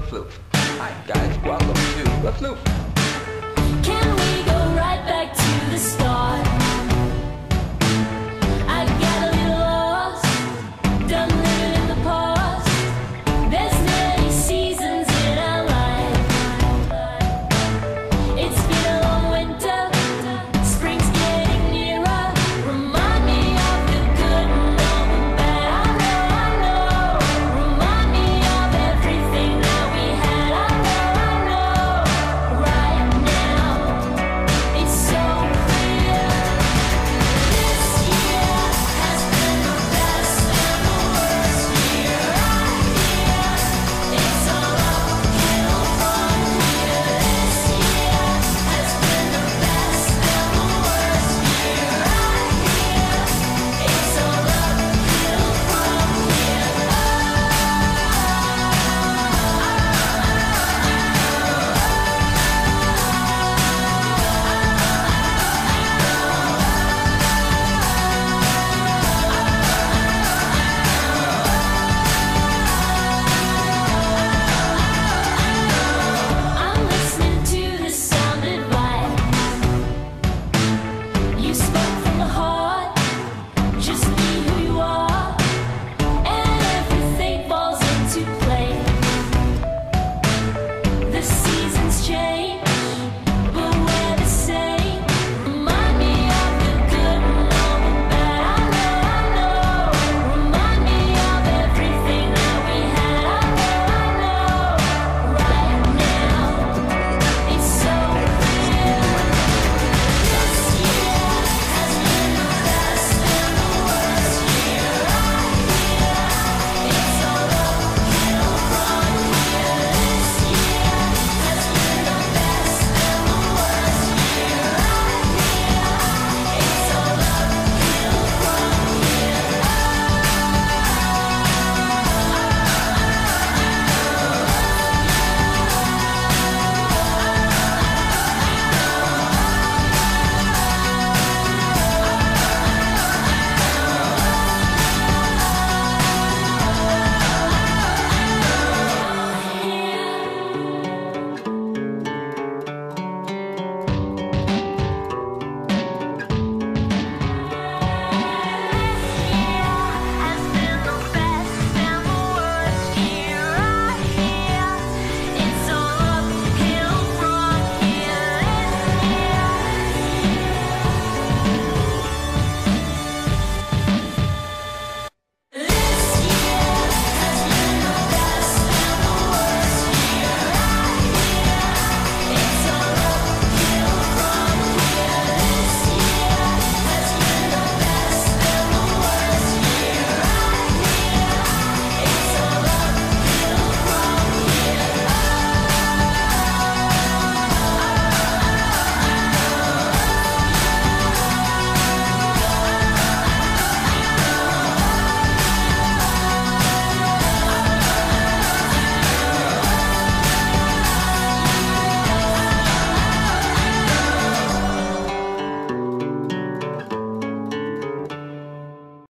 the Floof. Hi guys, welcome to the Floof.